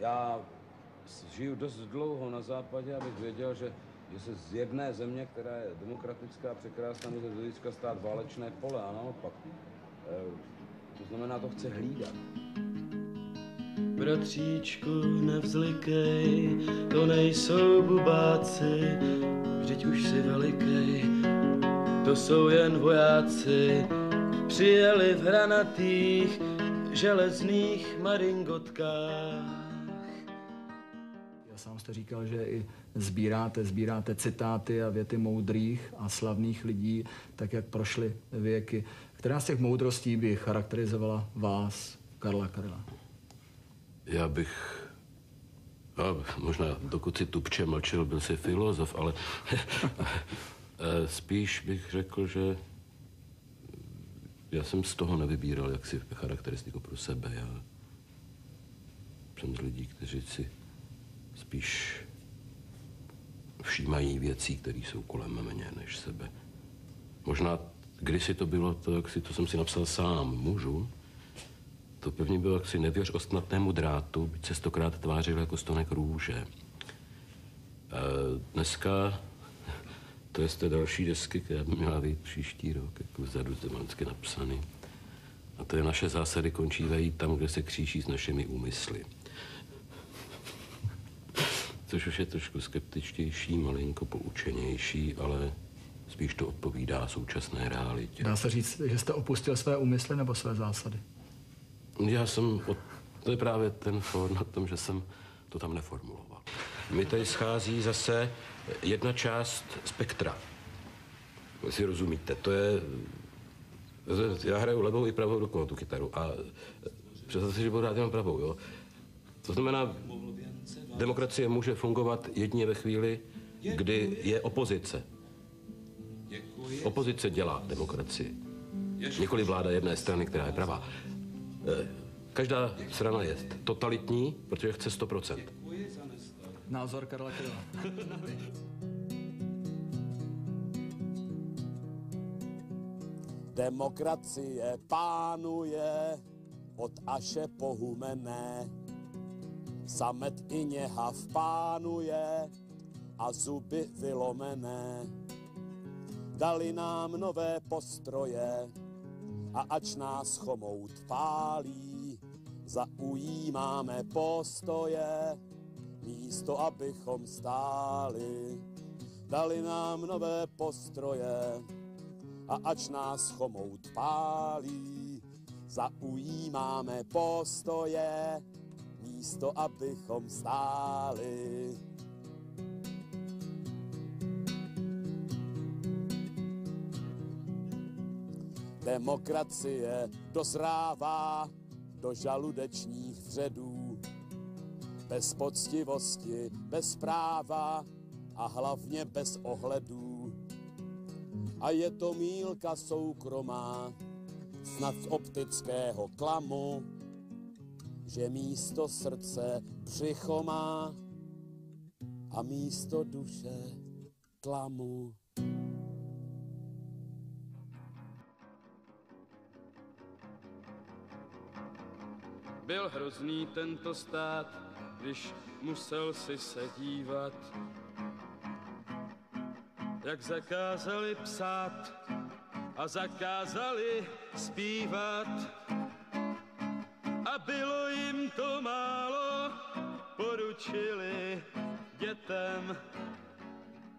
já žiju dost dlouho na západě, abych věděl, že že se z jedné země, která je demokratická, překrásná, může z hlediska stát válečné pole a naopak. Eh, To znamená, to chce hlídat. Bratříčku, nevzlikej, to nejsou bubáci, vždyť už si velikej, to jsou jen vojáci, přijeli v hranatých železných maringotkách. Já sám jste říkal, že i sbíráte, sbíráte citáty a věty moudrých a slavných lidí, tak jak prošly věky. Která z těch moudrostí by charakterizovala vás, Karla Karla? Já bych, a možná dokud si tupče mlčel, byl si filozof, ale eh, spíš bych řekl, že já jsem z toho nevybíral jaksi charakteristiku pro sebe. Já jsem z lidí, kteří si spíš všímají věcí, které jsou kolem mě, než sebe. Možná kdysi to bylo to, jak si to jsem si napsal sám, mužu, to pevně bylo jaksi nevěř ostnatnému drátu, byť se stokrát tvářil jako stonek růže. E, dneska, to je z té další desky, která by měla být příští rok, jako vzadu zemensky napsaný. A to je naše zásady končívají tam, kde se kříží s našimi úmysly. Což už je trošku skeptičtější, malinko poučenější, ale spíš to odpovídá současné realitě. Dá se říct, že jste opustil své úmysly nebo své zásady? Já jsem, od, to je právě ten for na tom, že jsem to tam neformuloval. Mi tady schází zase jedna část spektra. Jestli rozumíte, to je, já hraju levou i pravou rukou tu kytaru a představte si, že budu hrát jenom pravou, jo. To znamená, demokracie může fungovat jedině ve chvíli, kdy je opozice. Opozice dělá demokracii. Nikoli vláda jedné strany, která je pravá. Eh, Každá strana je totalitní, protože chce 100%. Názor Karla Kryla. Demokracie pánuje od Aše po Humené. Samet i něhav pánuje a zuby vylomené. Dali nám nové postroje a ač nás chomout pálí, zaujímáme postoje, místo abychom stáli. Dali nám nové postroje a ač nás chomout pálí, zaujímáme postoje, místo abychom stáli. Demokracie dozrává do žaludečních vředů. Bez poctivosti, bez práva a hlavně bez ohledů. A je to mílka soukromá, snad z optického klamu, že místo srdce břicho má a místo duše klamu. Byl hrozný tento stát, když musel si se dívat, jak zakázali psát a zakázali zpívat. A bylo jim to málo, poručili dětem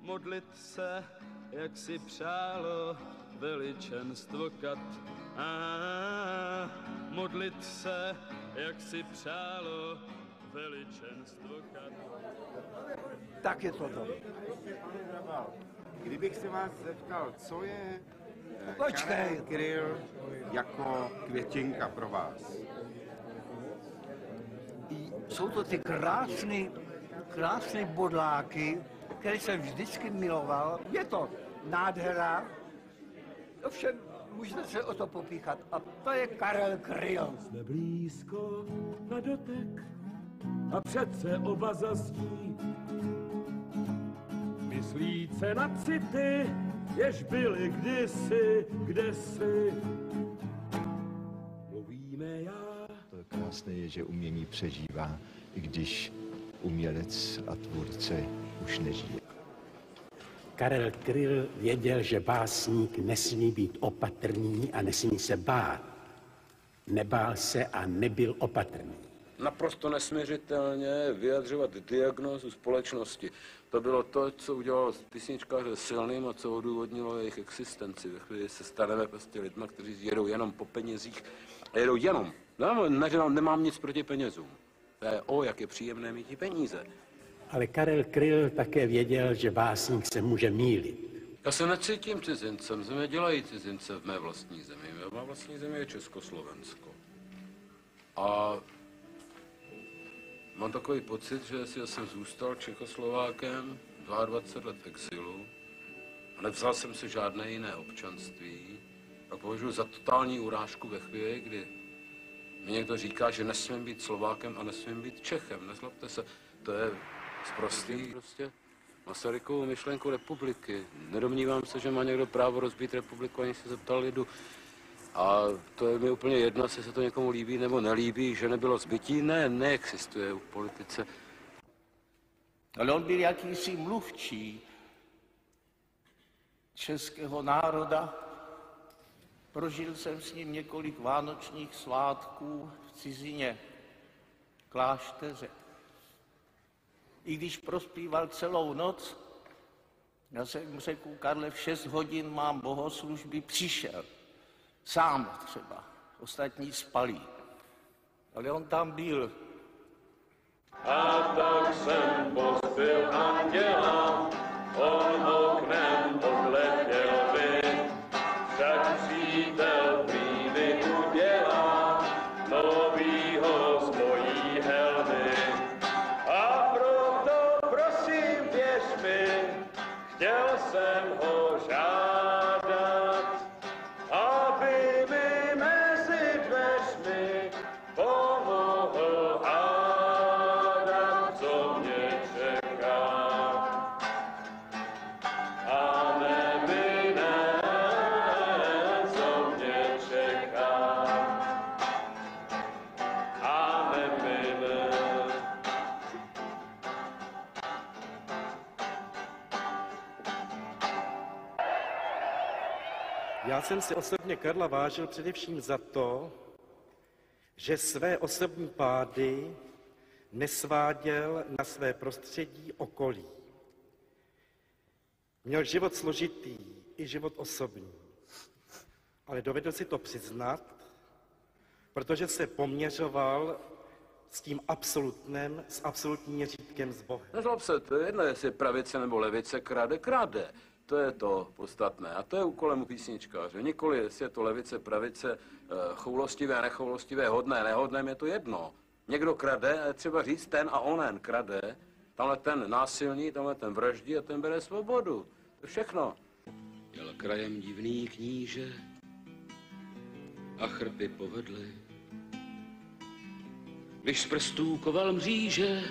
modlit se, jak si přálo veličenstvo kat. A modlit se, jak si přálo veličenstvo. Tak je to to. Kdybych se vás zeptal, co je eh, Počkej. Karel Kryl jako květinka pro vás? Jsou to ty krásné, krásné bodláky, které jsem vždycky miloval. Je to nádhera, ovšem můžete se o to popíchat. A to je Karel Kryl. Jsme blízko na dotek a přece oba zazní. Myslíce na city, jež byly kdysi, kdesi. Mluvíme já. To krásné je, že umění přežívá, i když umělec a tvůrce už nežije. Karel Kryl věděl, že básník nesmí být opatrný a nesmí se bát. Nebál se a nebyl opatrný. Naprosto nesměřitelně vyjadřovat diagnózu společnosti. To bylo to, co udělalo písničkáře silným a co odůvodnilo jejich existenci. Ve chvíli se staneme prostě lidma, kteří jedou jenom po penězích. A jedou jenom. No, neříkám, nemám nic proti penězům. To je, o, jak je příjemné mít ti peníze. Ale Karel Kryl také věděl, že básník se může mílit. Já se necítím cizincem, země dělají cizince v mé vlastní zemi. Má vlastní zemi je Československo. A mám takový pocit, že jestli jsem zůstal Čechoslovákem 22 let exilu a nevzal jsem si žádné jiné občanství, tak považuji za totální urážku ve chvíli, kdy mi někdo říká, že nesmím být Slovákem a nesmím být Čechem. Nezlobte se, to je zprostý prostě Masarykovou myšlenku republiky. Nedomnívám se, že má někdo právo rozbít republiku, ani se zeptal lidu. A to je mi úplně jedno, jestli se to někomu líbí nebo nelíbí, že nebylo zbytí. Ne, neexistuje u politice. Ale on byl jakýsi mluvčí českého národa. Prožil jsem s ním několik vánočních svátků v cizině, klášteře. I když prospíval celou noc, já jsem řekl, Karle, v 6 hodin mám bohoslužby, přišel. Sám třeba, ostatní spalí. Ale on tam byl. A tak jsem pospěl anděla, on oknem odletěl by, však přítel jsem si osobně Karla vážil především za to, že své osobní pády nesváděl na své prostředí okolí. Měl život složitý i život osobní, ale dovedl si to přiznat, protože se poměřoval s tím absolutnem, s absolutním měřítkem s Bohem. Nezlob se, to je jedno, jestli pravice nebo levice krade, krade. To je to podstatné. A to je úkolem písničkáře. Nikoli, jestli je to levice, pravice, eh, choulostivé, nechoulostivé, hodné, nehodné, je to jedno. Někdo krade, a je třeba říct ten a onen krade. Tamhle ten násilný, tamhle ten vraždí a ten bere svobodu. To je všechno. Jel krajem divný kníže a chrpy povedly. Když z prstů koval mříže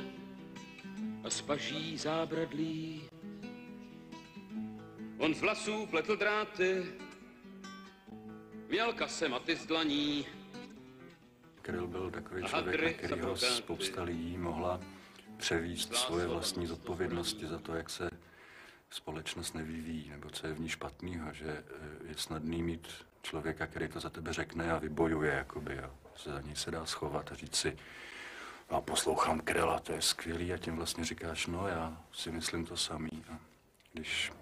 a z paží zábradlí. On z vlasů pletl dráty, měl kasematy z dlaní. Kryl byl takový člověk, na kterého za spousta lidí mohla převíst svoje vlastní zodpovědnosti za to, jak se společnost nevyvíjí, nebo co je v ní špatného, že eh, je snadný mít člověka, který to za tebe řekne a vybojuje, jakoby, a za něj se dá schovat a říct si, a poslouchám Kryla, to je skvělý a tím vlastně říkáš, no já si myslím to samý. A když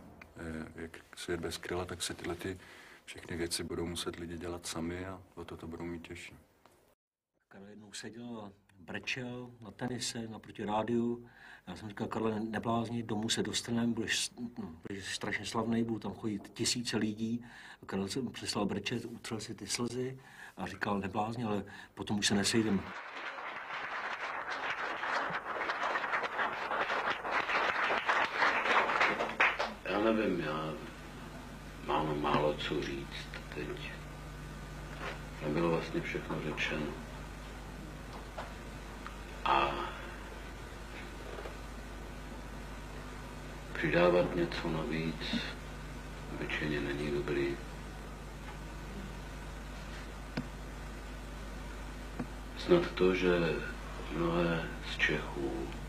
jak svět bez Kryla, tak se tyhle ty všechny věci budou muset lidi dělat sami a o to to budou mít těžší. Karel jednou seděl a brečel na tenise, naproti rádiu. Já jsem říkal, Karle, neblázni, domů se dostaneme, budeš, no, budeš strašně slavný, budou tam chodit tisíce lidí. A Karel se přeslal brečet, utřel si ty slzy a říkal, neblázni, ale potom už se nesejdeme. Nevím, já mám málo co říct teď. Tam bylo vlastně všechno řečeno. A přidávat něco navíc obyčejně není dobrý. Snad to, že mnohé z Čechů to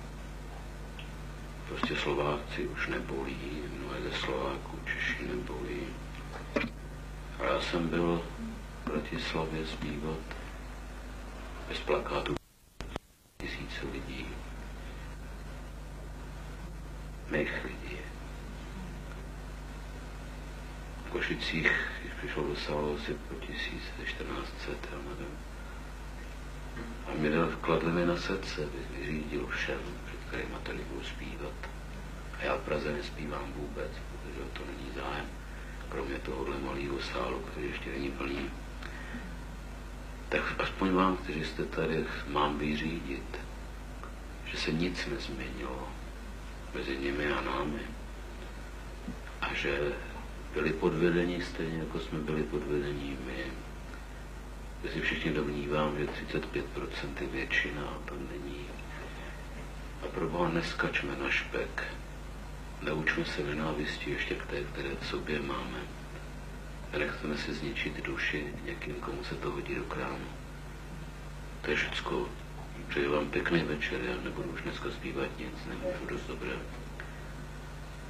prostě Slováci už nebolí, mnohé ze Slováků Češi nebolí. A já jsem byl v Bratislavě zpívat bez plakátu tisíce lidí. Mých lidí. V Košicích, když přišlo do sálu asi po 1400, já nevím. Dal, kladli mi na srdce, vyřídil všem, před kterýma tady budu zpívat. A já v Praze nespívám vůbec, protože to není zájem. Kromě tohohle malého sálu, který ještě není plný. Tak aspoň vám, kteří jste tady, mám vyřídit, že se nic nezměnilo mezi nimi a námi. A že byli podvedení stejně, jako jsme byli podvedení my. Já si všichni domnívám, že 35% je většina a to není. A pro boha neskačme na špek. Neučme se nenávisti ještě k té, které v sobě máme. A nechceme si zničit duši někým, komu se to hodí do krámu. To je všecko. Přeji vám pěkný večer, já nebudu už dneska zpívat nic, nemůžu dost dobré.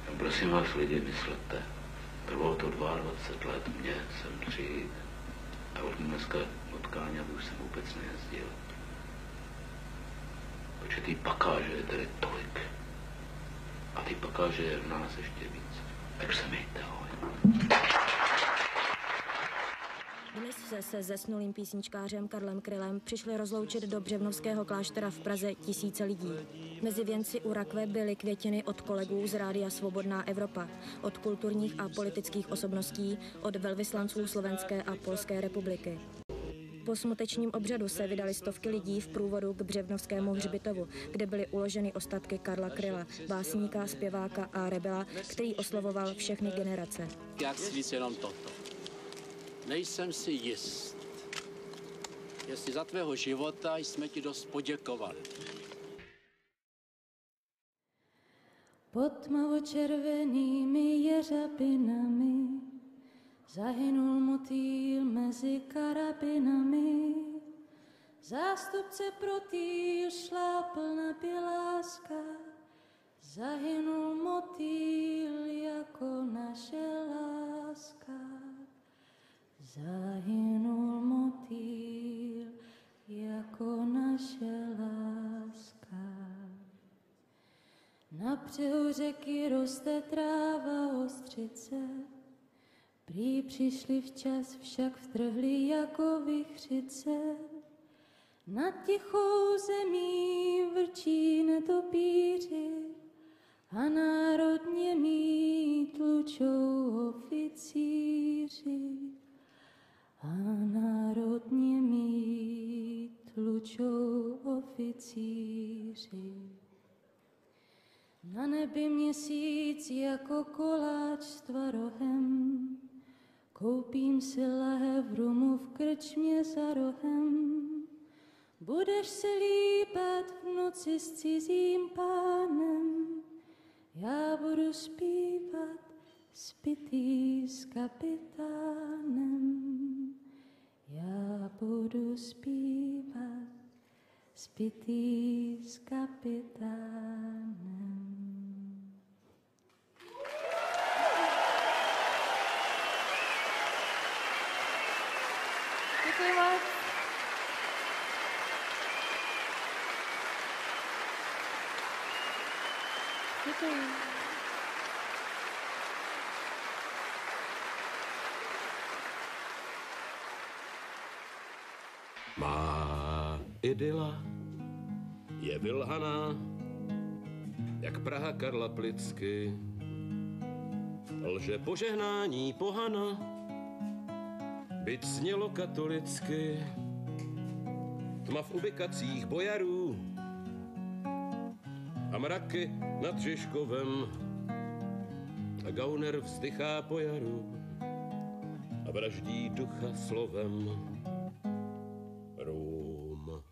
A prosím vás lidi, myslete, trvalo to 22 let, mě jsem přijít a od dneska od Káňa už jsem vůbec nejezdil. Protože ty pakáže je tady tolik. A ty pakáže je v nás ještě víc. Tak se mějte, ahoj. Dnes se se zesnulým písničkářem Karlem Krylem přišli rozloučit do Břevnovského kláštera v Praze tisíce lidí. Mezi věnci u rakve byly květiny od kolegů z Rádia Svobodná Evropa, od kulturních a politických osobností, od velvyslanců Slovenské a Polské republiky. Po smutečním obřadu se vydali stovky lidí v průvodu k Břevnovskému hřbitovu, kde byly uloženy ostatky Karla Kryla, básníka, zpěváka a rebela, který oslovoval všechny generace. Jak víc jenom toto. Nejsem si jist, jestli za tvého života jsme ti dost poděkovali. Pod tmavočervenými jeřabinami zahynul motýl mezi karabinami. Zástupce protýl šlápl na běláska, zahynul motýl jako naše láska. Zahynul motýl jako naše láska. Na břehu řeky roste tráva ostřice, prý přišli včas, však vtrhli jako vychřice. Na tichou zemí vrčí netopíři a národně mít tlučou oficíři. A národně mít tlučou oficíři. Na nebi měsíc jako koláč s tvarohem, koupím si lahev rumu v krčmě za rohem. Budeš se líbat v noci s cizím pánem, já budu zpívat spitý s kapitánem. Já budu zpívat spitý s kapitánem. Děkuji moc. Děkuji. Má idyla je vylhaná, jak Praha Karla Plicky. Lže požehnání pohana, byť snělo katolicky. Tma v ubikacích bojarů a mraky nad Žižkovem. A Gauner vzdychá po jaru a vraždí ducha slovem. Rům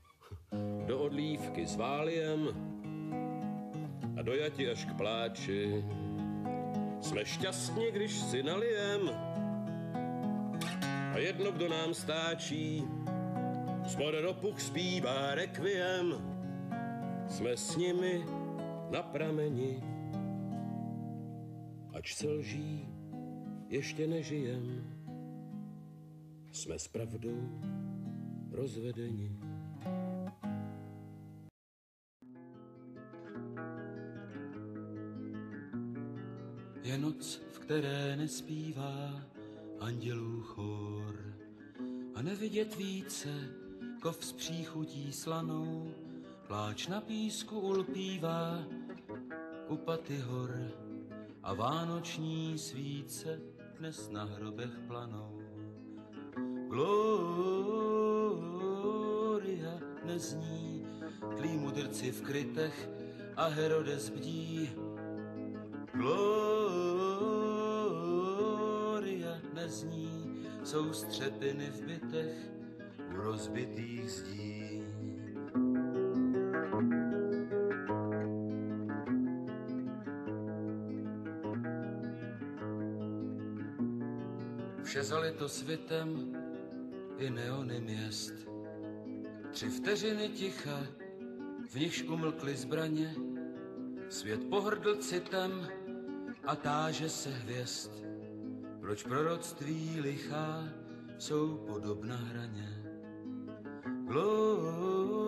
do odlívky s váliem a dojati až k pláči. Jsme šťastní, když si nalijem jedno, kdo nám stáčí, spod ropuch zpívá rekviem. Jsme s nimi na prameni ač se lží, ještě nežijem, jsme s pravdou rozvedeni. Je noc, v které nespívá andělů chor a nevidět více kov s příchutí slanou, pláč na písku ulpívá u paty hor a vánoční svíce dnes na hrobech planou. Gloria nezní, tlí mudrci v krytech a Herodes bdí. Gloria jsou střepiny v bytech rozbitých zdí. Vše zalito svitem i neony měst. Tři vteřiny ticha, v nichž umlkly zbraně, svět pohrdl citem a táže se hvězd. Proč proroctví lichá jsou podobna hraně? Gloria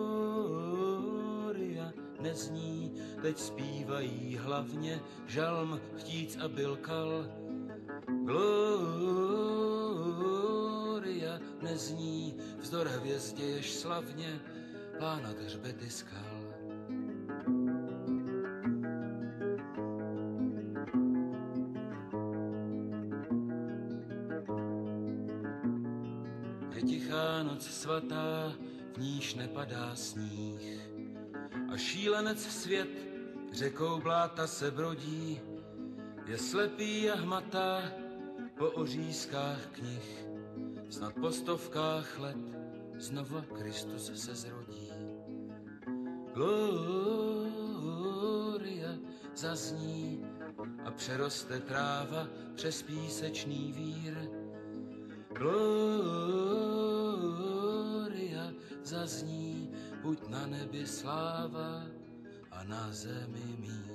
nezní, teď zpívají hlavně žalm chtíc a byl kal. Gloria nezní, vzdor hvězdě jež slavně pánat hřbety skal. Nepadá sníh. A šílenec svět řekou bláta se brodí, je slepý a hmatá po ořízkách knih. Snad po stovkách let znova Kristus se zrodí. Gloria zazní a přeroste tráva přes písečný vír. Gloria zazní, buď na nebi sláva a na zemi mír.